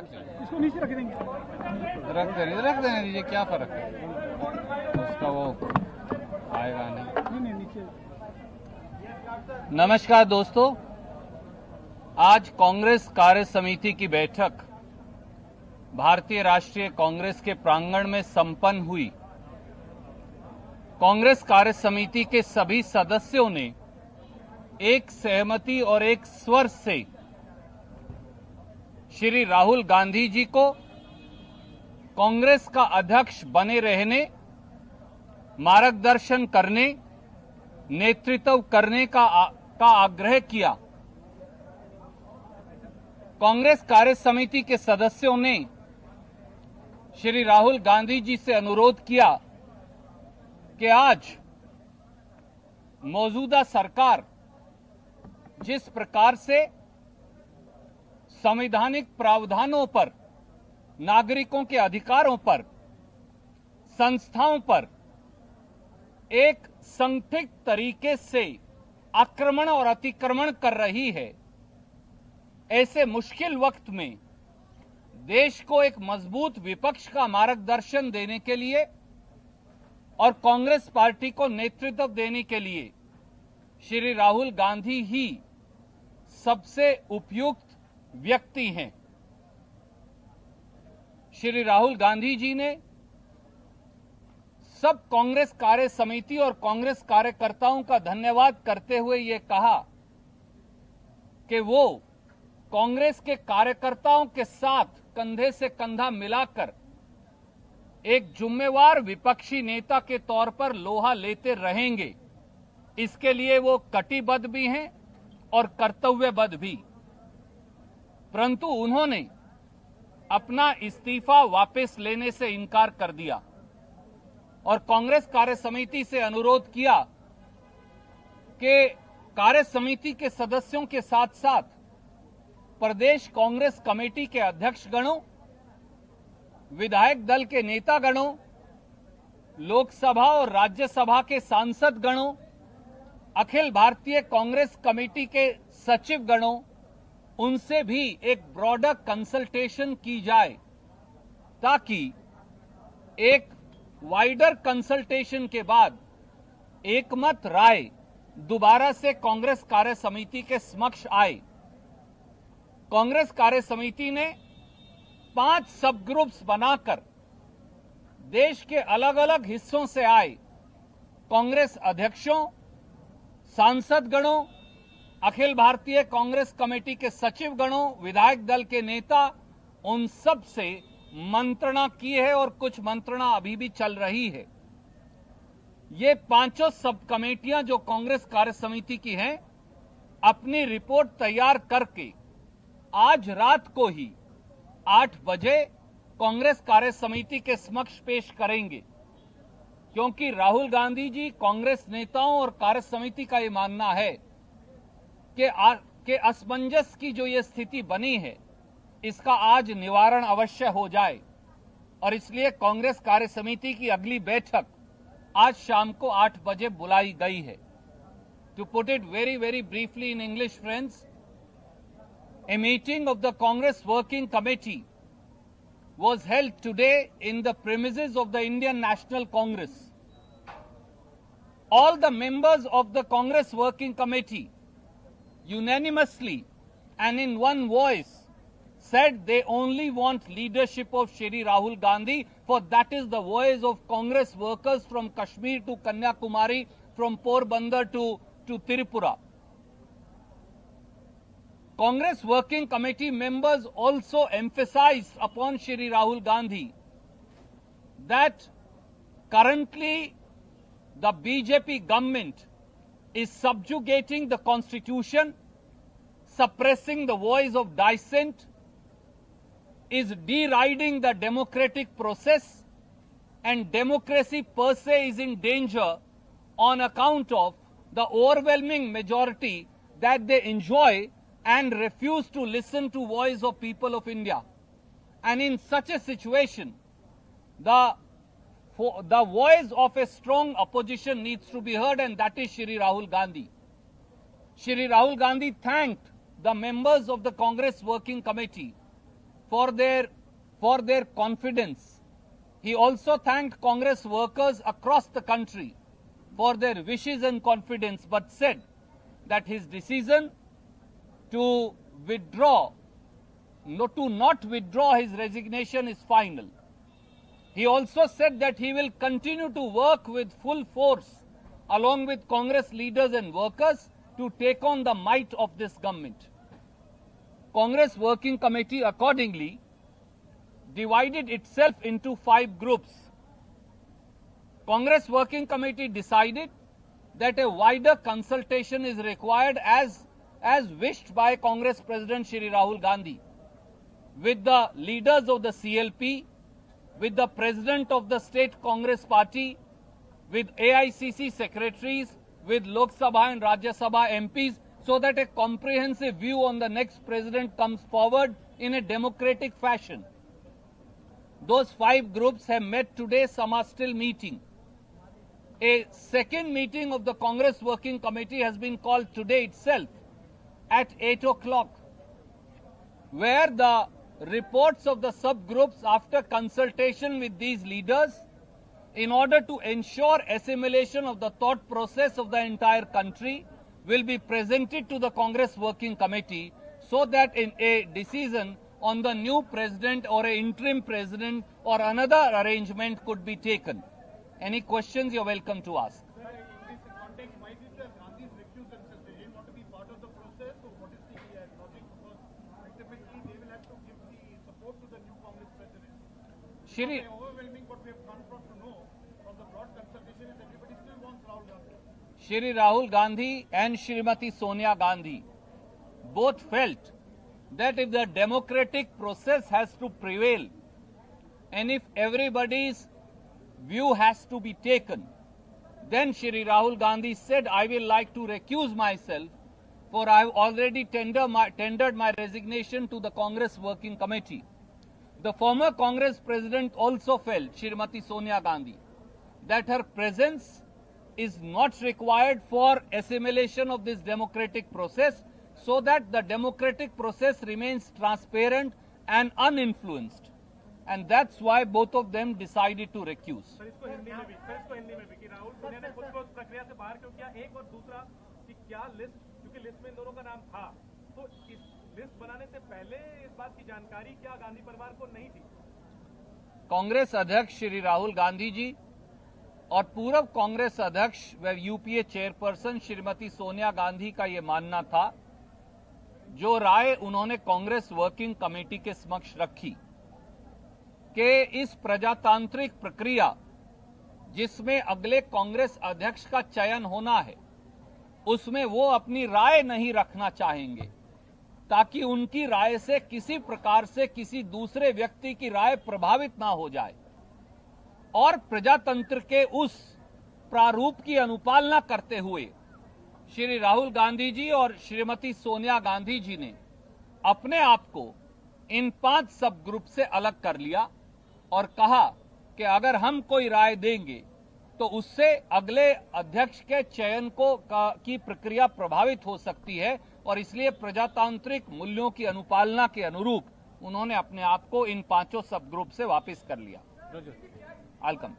इसको नीचे रख देंगे। रख देने रख देने दीजिए क्या फ़र्क है? उसका वो आएगा नहीं। नहीं नहीं नीचे। नमस्कार दोस्तों आज कांग्रेस कार्य समिति की बैठक भारतीय राष्ट्रीय कांग्रेस के प्रांगण में संपन्न हुई। कांग्रेस कार्य समिति के सभी सदस्यों ने एक सहमति और एक स्वर से श्री राहुल गांधी जी को कांग्रेस का अध्यक्ष बने रहने मार्गदर्शन करने नेतृत्व करने का आ, का आग्रह किया। कांग्रेस कार्य समिति के सदस्यों ने श्री राहुल गांधी जी से अनुरोध किया कि आज मौजूदा सरकार जिस प्रकार से संवैधानिक प्रावधानों पर, नागरिकों के अधिकारों पर, संस्थाओं पर एक संदिग्ध तरीके से आक्रमण और अतिक्रमण कर रही है। ऐसे मुश्किल वक्त में देश को एक मज़बूत विपक्ष का मार्गदर्शन देने के लिए और कांग्रेस पार्टी को नेतृत्व देने के लिए श्री राहुल गांधी ही सबसे उपयुक्त व्यक्ति हैं। श्री राहुल गांधी जी ने सब कांग्रेस कार्य समिति और कांग्रेस कार्यकर्ताओं का धन्यवाद करते हुए ये कहा कि वो कांग्रेस के कार्यकर्ताओं के साथ कंधे से कंधा मिलाकर एक जुम्मेवार विपक्षी नेता के तौर पर लोहा लेते रहेंगे। इसके लिए वो कटिबद्ध भी हैं और कर्तव्यबद्ध भी। परंतु उन्होंने अपना इस्तीफा वापस लेने से इनकार कर दिया और कांग्रेस कार्य समिति से अनुरोध किया कि कार्य समिति के सदस्यों के साथ साथ प्रदेश कांग्रेस कमेटी के अध्यक्ष गणों विधायक दल के नेता गणों लोकसभा और राज्यसभा के सांसद गणों अखिल भारतीय कांग्रेस कमेटी के सचिव गणों उनसे भी एक ब्रॉडर कंसल्टेशन की जाए, ताकि एक वाइडर कंसल्टेशन के बाद एकमत राय दोबारा से कांग्रेस कार्य समिति के समक्ष आए। कांग्रेस कार्य समिति ने पाँच सब ग्रुप्स बनाकर देश के अलग अलग हिस्सों से आए। कांग्रेस अध्यक्षों सांसद गणों अखिल भारतीय कांग्रेस कमेटी के सचिव गणों विधायक दल के नेता, उन सबसे मंत्रणा की है और कुछ मंत्रणा अभी भी चल रही है। ये पाँचों सब कमेटियाँ जो कांग्रेस कार्य समिति की हैं, अपनी रिपोर्ट तैयार करके आज रात को ही आठ बजे कांग्रेस कार्य समिति के समक्ष पेश करेंगे। क्योंकि राहुल गांधी जी कांग्रेस नेताओं और कार्य समिति का ये मानना है कि, कि असमंजस की जो ये स्थिति बनी है इसका आज निवारण अवश्य हो जाए और इसलिए कांग्रेस कार्य समिति की अगली बैठक आज शाम को आठ बजे बुलाई गई है to put it very very briefly in English friends a meeting of the Congress working committee was held today in the premises of the Indian National Congress. All the members of the Congress Working Committee unanimously and in one voice said they only want leadership of Shri Rahul Gandhi, for that is the voice of Congress workers from Kashmir to Kanyakumari, from Porbandar to, to Tirupura. Congress Working Committee members also emphasized upon Shri Rahul Gandhi that currently the BJP government is subjugating the constitution, suppressing the voice of dissent, is deriding the democratic process and democracy per se is in danger on account of the overwhelming majority that they enjoy and refuse to listen to voice of people of India. And in such a situation, the, the voice of a strong opposition needs to be heard and that is Shri Rahul Gandhi. Shri Rahul Gandhi thanked the members of the Congress Working Committee for their, for their confidence. He also thanked Congress workers across the country for their wishes and confidence, but said that his decision to withdraw, no, to not withdraw his resignation is final. He also said that he will continue to work with full force along with Congress leaders and workers to take on the might of this government. Congress Working Committee accordingly divided itself into five groups. Congress Working Committee decided that a wider consultation is required as, as wished by Congress President Shri Rahul Gandhi with the leaders of the CLP, with the President of the State Congress Party, with AICC secretaries, with Lok Sabha and Rajya Sabha MPs, so that a comprehensive view on the next president comes forward in a democratic fashion. Those five groups have met today, some are still meeting. A second meeting of the Congress Working Committee has been called today itself at 8 o'clock, where the reports of the subgroups after consultation with these leaders in order to ensure assimilation of the thought process of the entire country will be presented to the Congress Working Committee so that in a decision on the new president or a interim president or another arrangement could be taken. Any questions you're welcome to ask. Sir, in this context, why did the Gandhi's recuse themselves? They didn't want to be part of the process, or what is the uh, logic? Because ultimately, they will have to give the support to the new Congress president. Shri, The overwhelming what we have come from to know from the broad consultation is everybody still wants Rahul Gandhi. Shri Rahul Gandhi and Shrimati Sonia Gandhi both felt that if the democratic process has to prevail and if everybody's view has to be taken, then Shri Rahul Gandhi said, I will like to recuse myself for I have already tender my, tendered my resignation to the Congress Working Committee. The former Congress president also felt, Srimati Sonia Gandhi, that her presence is not required for assimilation of this democratic process so that the democratic process remains transparent and uninfluenced. And that's why both of them decided to recuse. Sir इसको हिंदी में भी sir इसको हिंदी में भी कि राहुल सोनिया ने खुद को उस प्रक्रिया से बाहर क्यों किया एक और दूसरा कि क्या लिस्ट क्योंकि लिस्ट में इन दोनों का नाम था तो इस लिस्ट बनाने से पहले इस बात की जानकारी क्या गांधी परिवार को नहीं थी? कांग्रेस अध्यक्ष श्री राहुल गांधी जी और पूर्व कांग्रेस अध्यक्ष व यूपीए चेयरपर्सन श्रीमती सोनिया गांधी का ये मानना था, जो राय उन्होंने कांग्रेस वर्किंग कमेटी के समक्ष रखी, कि इस प्रजातांत्रिक प्रक्रिया जिसमें अगले कांग्रेस अध्यक्ष का चयन होना है, उसमें वो अपनी राय नहीं रखना चाहेंगे। ताकि उनकी राय से किसी प्रकार से किसी दूसरे व्यक्ति की राय प्रभावित ना हो जाए। और प्रजातंत्र के उस प्रारूप की अनुपालना करते हुए श्री राहुल गांधी जी और श्रीमती सोनिया गांधी जी ने अपने आप को इन पाँच सब ग्रुप से अलग कर लिया और कहा कि अगर हम कोई राय देंगे तो उससे अगले अध्यक्ष के चयन को का, प्रक्रिया प्रभावित हो सकती है और इसलिए प्रजातांत्रिक मूल्यों की अनुपालना के अनुरूप उन्होंने अपने आप को इन पाँचों सब ग्रुप से वापस कर लिया। वेलकम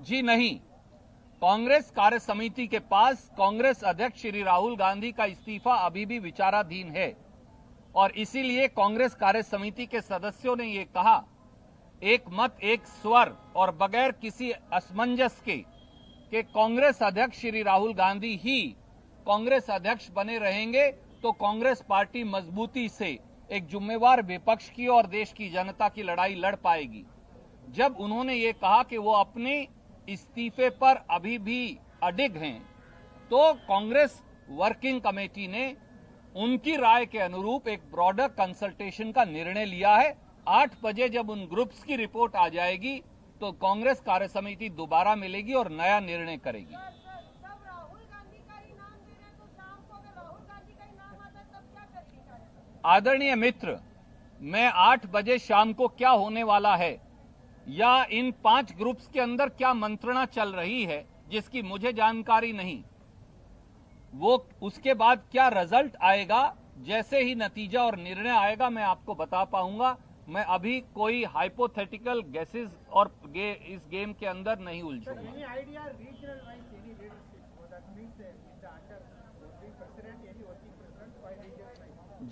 जी नहीं, कांग्रेस कार्य समिति के पास कांग्रेस अध्यक्ष श्री राहुल गांधी का इस्तीफा अभी भी विचाराधीन है और इसीलिए कांग्रेस कार्य समिति के सदस्यों ने ये कहा, एक मत, एक स्वर और बगैर किसी असमंजस के कि कांग्रेस अध्यक्ष श्री राहुल गांधी ही कांग्रेस अध्यक्ष बने रहेंगे तो कांग्रेस पार्टी मजबूती से एक जुम्मेवार विपक्ष की और देश की जनता की लड़ाई लड़ पाएगी। जब उन्होंने ये कहा कि वो अपने इस्तीफे पर अभी भी अडिग हैं तो कांग्रेस वर्किंग कमेटी ने उनकी राय के अनुरूप एक ब्रॉडर कंसल्टेशन का निर्णय लिया है। आठ बजे जब उन ग्रुप्स की रिपोर्ट आ जाएगी तो कांग्रेस कार्य समिति दोबारा मिलेगी और नया निर्णय करेगी। तो आदरणीय मित्र मैं आठ बजे शाम को क्या होने वाला है? या इन पाँच ग्रुप्स के अंदर क्या मंत्रणा चल रही है जिसकी मुझे जानकारी नहीं? वो उसके बाद क्या रिज़ल्ट आएगा? जैसे ही नतीजा और निर्णय आएगा मैं आपको बता पाऊँगा। मैं अभी कोई हाइपोथेटिकल गेसेस और गे, इस गेम के अंदर नहीं उलझूँगा uh.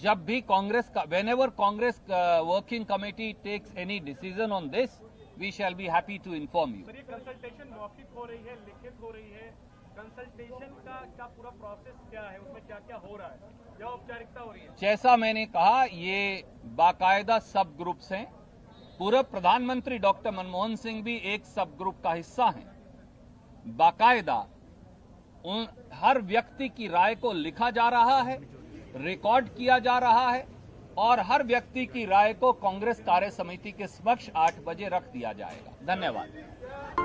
जब भी कांग्रेस का whenever Congress working committee takes any decision on this we shall be happy to inform you consultation मौखिक हो रही है लिखित हो रही है कंसल्टेशन का क्या पूरा प्रोसेस क्या है? उसमें क्या क्या हो रहा है? या औपचारिकता हो रही है? जैसा मैंने कहा, ये बाकायदा सब ग्रुप्स हैं। पूर्व प्रधानमंत्री डॉक्टर मनमोहन सिंह भी एक सब ग्रुप का हिस्सा हैं। बाकायदा उन हर व्यक्ति की राय को लिखा जा रहा है रिकॉर्ड किया जा रहा है, और हर व्यक्ति की राय को कांग्रेस कार्य समिति के समक्ष आठ बजे रख दिया जाएगा। धन्यवाद।